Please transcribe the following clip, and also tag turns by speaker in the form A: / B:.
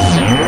A: Yeah.